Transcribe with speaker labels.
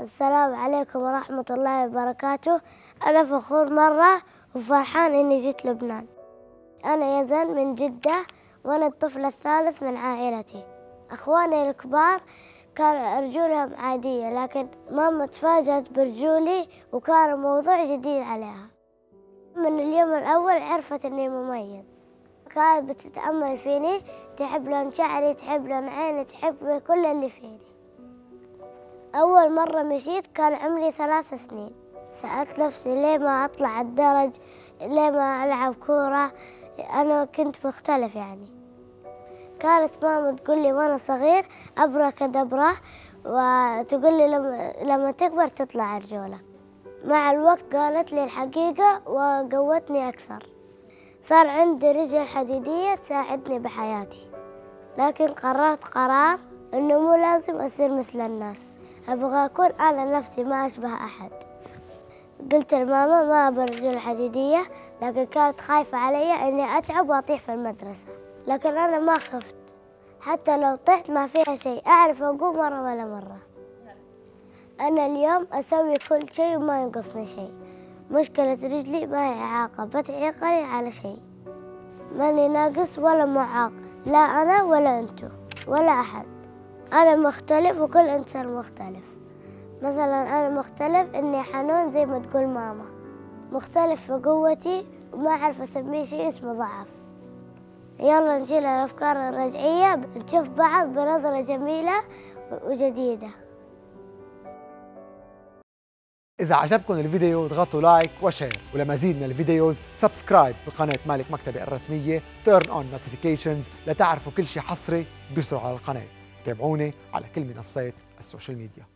Speaker 1: السلام عليكم ورحمة الله وبركاته. أنا فخور مرة وفرحان إني جيت لبنان. أنا يزن من جدة وأنا الطفل الثالث من عائلتي. أخواني الكبار كان رجولهم عادية لكن ماما تفاجأت برجولي وكان موضوع جديد عليها. من اليوم الأول عرفت إني مميز. كانت بتتأمل فيني تحب لون شعري تحب لون عيني تحب كل اللي فيني. أول مرة مشيت كان عمري ثلاث سنين. سألت نفسي ليه ما أطلع الدرج؟ ليه ما ألعب كورة؟ أنا كنت مختلف يعني. كانت ماما تقول لي وأنا صغير أبرة كدبرة وتقول لي لما, لما تكبر تطلع رجولة. مع الوقت قالت لي الحقيقة وقوتني أكثر. صار عندي رجل حديدية تساعدني بحياتي. لكن قررت قرار إنه مو لازم أصير مثل الناس. أبغى أكون أنا نفسي ما أشبه أحد. قلت لماما ما أبغى رجل حديدية لكن كانت خايفة علي إني أتعب وأطيح في المدرسة. لكن أنا ما خفت. حتى لو طحت ما فيها شيء أعرف أقوم مرة ولا مرة. أنا اليوم أسوي كل شيء وما ينقصني شيء. مشكلة رجلي ما هي إعاقة بتعيقني على شيء. ماني ناقص ولا معاق لا أنا ولا أنتو ولا أحد. أنا مختلف وكل إنسان مختلف. مثلا أنا مختلف إني حنون زي ما تقول ماما. مختلف في قوتي وما أعرف أسميه شيء اسمه ضعف. يلا نشيل الأفكار الرجعية نشوف بعض بنظرة جميلة وجديدة.
Speaker 2: إذا عجبكم الفيديو اضغطوا like و share ولمزيد من ال videos subscribe بقناة مالك مكتبي الرسمية turn on notifications لتعرفوا كل شيء حصري بيصدر على القناة. تابعوني على كل منصات السوشيال ميديا.